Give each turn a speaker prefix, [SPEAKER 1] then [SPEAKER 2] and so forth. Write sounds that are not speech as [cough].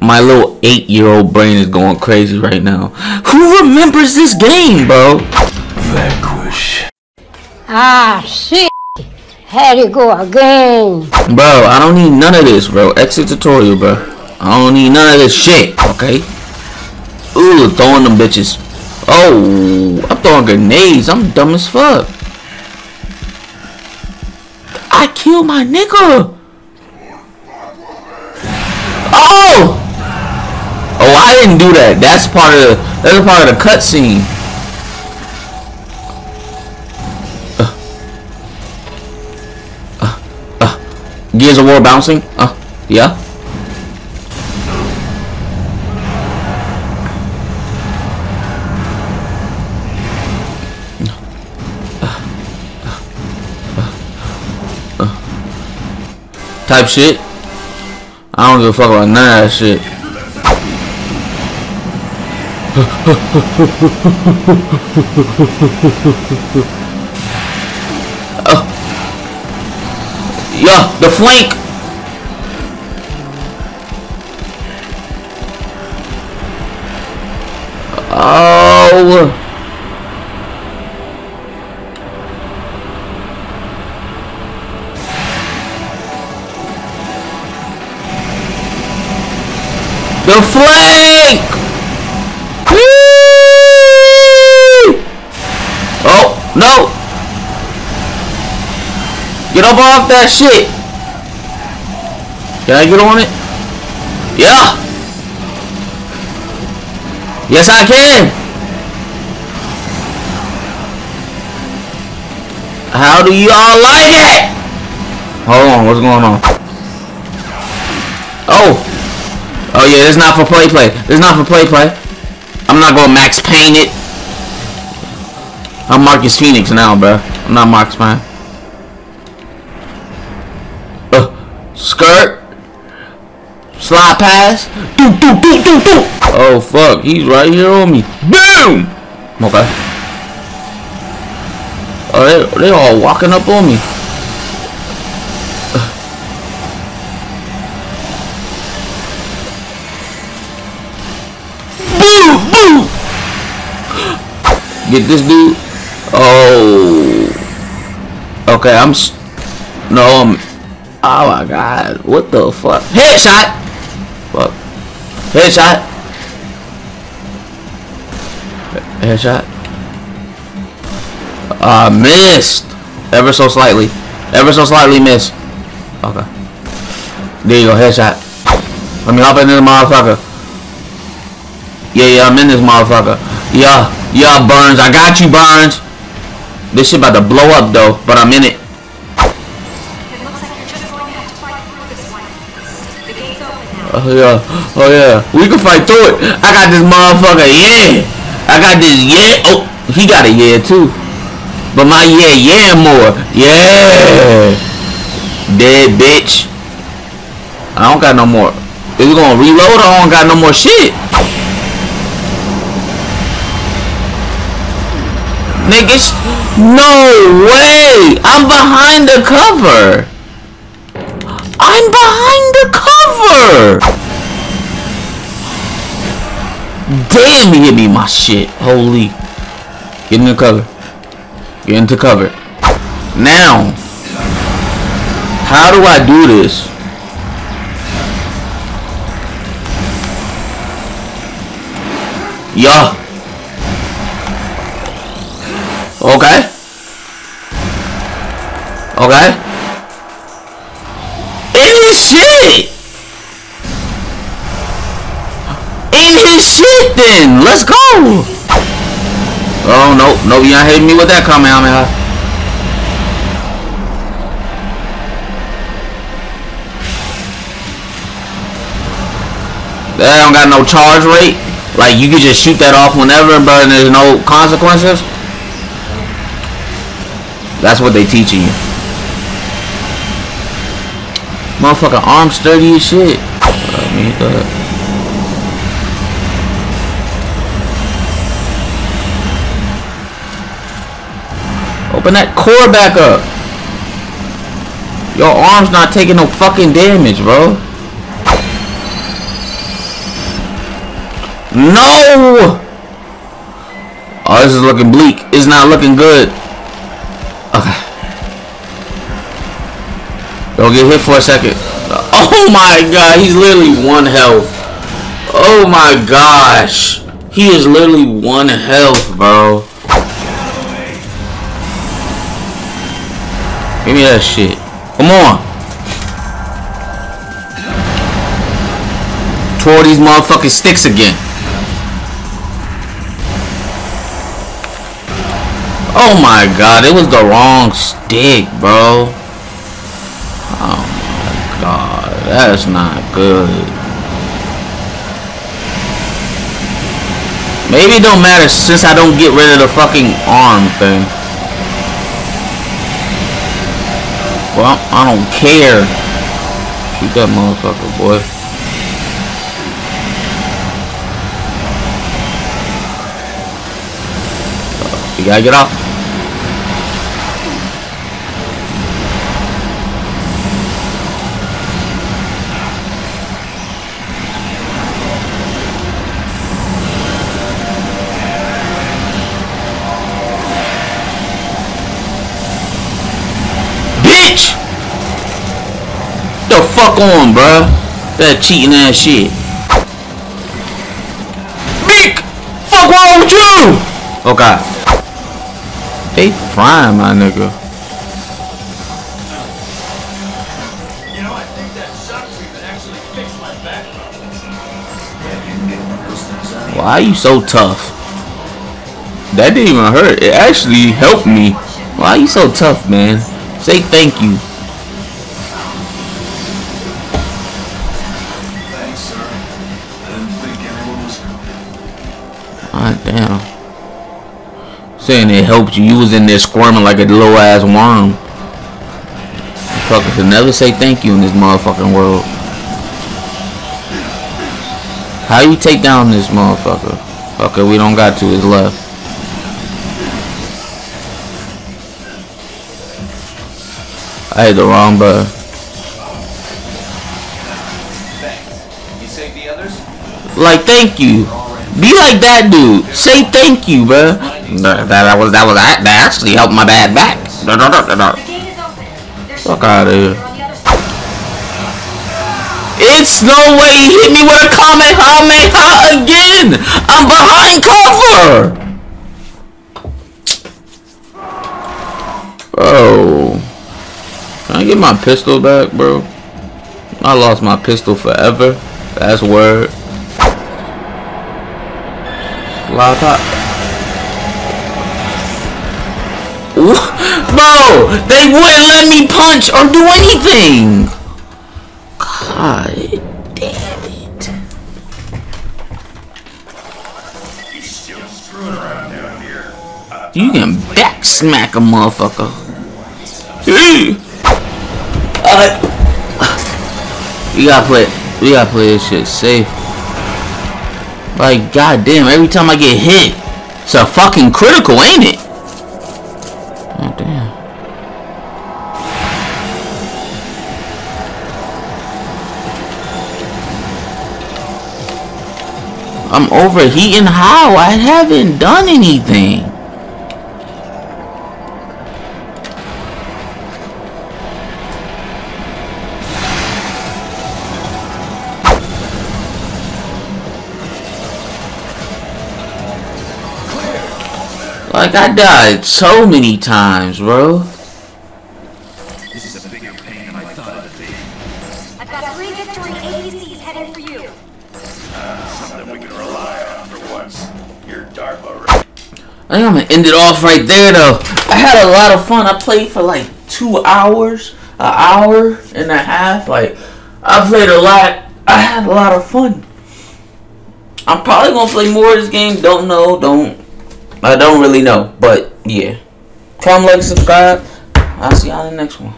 [SPEAKER 1] my little eight-year-old brain is going crazy right now. Who remembers this game, bro?
[SPEAKER 2] Vanquish.
[SPEAKER 3] Ah, shit. Had to go again.
[SPEAKER 1] Bro, I don't need none of this, bro. Exit tutorial, bro. I don't need none of this shit, okay? Ooh, throwing them bitches. Oh, I'm throwing grenades. I'm dumb as fuck. I killed my nigga. I didn't do that. That's part of the, that's part of the cutscene. Gears of War bouncing? Uh, yeah. Type shit. I don't give a fuck about none of that shit. Yeah, the flank. Oh. The flank. No. Get up off that shit. Can I get on it? Yeah. Yes, I can. How do y'all like it? Hold on, what's going on? Oh. Oh yeah, is not for play play. This is not for play play. I'm not gonna Max Payne it. I'm Marcus Phoenix now, bro. I'm not Max Payne. Uh, skirt. Slide pass. Do, do, do, do, do. Oh, fuck. He's right here on me. Boom! Okay. Oh, they, they all walking up on me. Boom! Boom! Get this dude. Oh. Okay, I'm... No, I'm... Oh my god. What the fuck? Headshot! Fuck. Headshot. Headshot. I uh, missed. Ever so slightly. Ever so slightly missed. Okay. There you go. Headshot. Let me hop into the motherfucker. Yeah, yeah, I'm in this motherfucker. Yeah, yeah, Burns. I got you, Burns. This shit about to blow up, though. But I'm in it. Oh yeah, oh yeah. We can fight through it. I got this motherfucker, yeah. I got this, yeah. Oh, he got a yeah too. But my yeah, yeah more. Yeah. Dead bitch. I don't got no more. Is it gonna reload? I don't got no more shit. Niggas, no way. I'm behind the cover. I'm behind the cover! Damn, he hit me my shit. Holy. Get in the cover. Get into cover. Now. How do I do this? Yeah. Okay. Okay In his shit! In his shit then! Let's go! Oh, no. No, you're not hitting me with that Kamehameha. That don't got no charge rate. Like, you can just shoot that off whenever, but there's no consequences. That's what they teaching you. Motherfucking arm sturdy as shit. Open that core back up. Your arm's not taking no fucking damage, bro. No! Oh, this is looking bleak. It's not looking good. Don't get hit for a second. Oh my god, he's literally one health. Oh my gosh. He is literally one health, bro. Give me that shit. Come on. Toward these motherfucking sticks again. Oh my god, it was the wrong stick, bro. Oh my god, that's not good. Maybe it don't matter since I don't get rid of the fucking arm thing. Well, I don't care. Shoot that motherfucker, boy. You gotta get off. The fuck on, bruh. That cheating ass shit. Mick! Fuck wrong with you? Oh, okay. They frying my nigga. Why are you so tough? That didn't even hurt. It actually helped me. Why are you so tough, man? Say thank you. Thanks, sir. I didn't think anyone was God ah, damn. Saying it helped you. You was in there squirming like a little ass worm. Fucker should never say thank you in this motherfucking world. How you take down this motherfucker? Okay, we don't got to his left. I hit the wrong button. Like, thank you. Be like that dude. Say thank you, bro. That, that was that was that, that actually helped my bad back. Fuck out of here. It's no way he hit me with a Kamehameha again! I'm behind cover! Bro. I get my pistol back, bro? I lost my pistol forever. That's word. Laptop. [laughs] Bro, they wouldn't let me punch or do anything. God damn it. You can back smack a motherfucker. Uh, we gotta play. We gotta play this shit safe. Like, goddamn, every time I get hit, it's a fucking critical, ain't it? Oh, damn. I'm overheating how? I haven't done anything. Like I died so many times, bro. This is a bigger pain than I thought it'd be. I've got three victory ADCs heading for you. Uh, something we can rely on for once. You're DARPA. I think I'm gonna end it off right there though. I had a lot of fun. I played for like two hours, an hour and a half. Like I played a lot. I had a lot of fun. I'm probably gonna play more of this game. Don't know. Don't I don't really know, but yeah. Come like, subscribe. I'll see y'all in the next one.